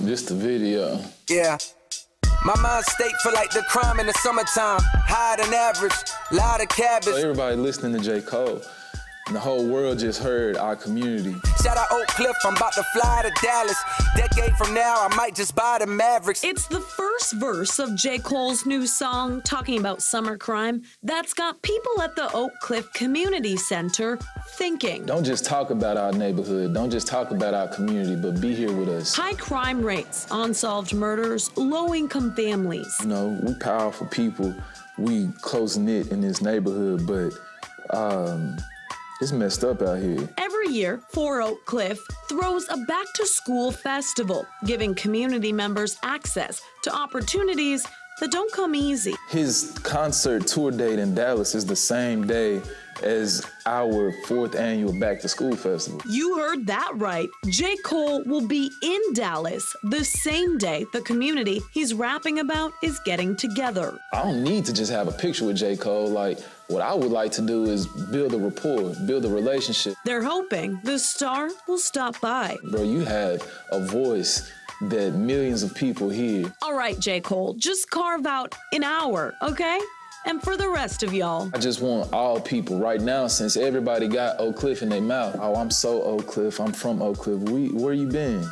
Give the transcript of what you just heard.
This the video. Yeah. My mind state for like the crime in the summertime. Higher than average, lot of cabbage. So everybody listening to J. Cole, and the whole world just heard our community. Shout out Oak Cliff, I'm about to fly to Dallas. Decade from now, I might just buy the Mavericks. It's the first verse of J. Cole's new song talking about summer crime that's got people at the Oak Cliff Community Center thinking. Don't just talk about our neighborhood, don't just talk about our community, but be here with us. High crime rates, unsolved murders, low income families. You know, we powerful people, we close knit in this neighborhood, but um, it's messed up out here. Every year, For Oak Cliff throws a back to school festival, giving community members access to opportunities that don't come easy. His concert tour date in Dallas is the same day as our fourth annual Back to School Festival. You heard that right. J. Cole will be in Dallas the same day the community he's rapping about is getting together. I don't need to just have a picture with J. Cole. Like, what I would like to do is build a rapport, build a relationship. They're hoping the star will stop by. Bro, you have a voice that millions of people hear. All right, J. Cole, just carve out an hour, okay? And for the rest of y'all, I just want all people right now, since everybody got Oak Cliff in their mouth. Oh, I'm so Oak Cliff. I'm from Oak Cliff. We, where you been?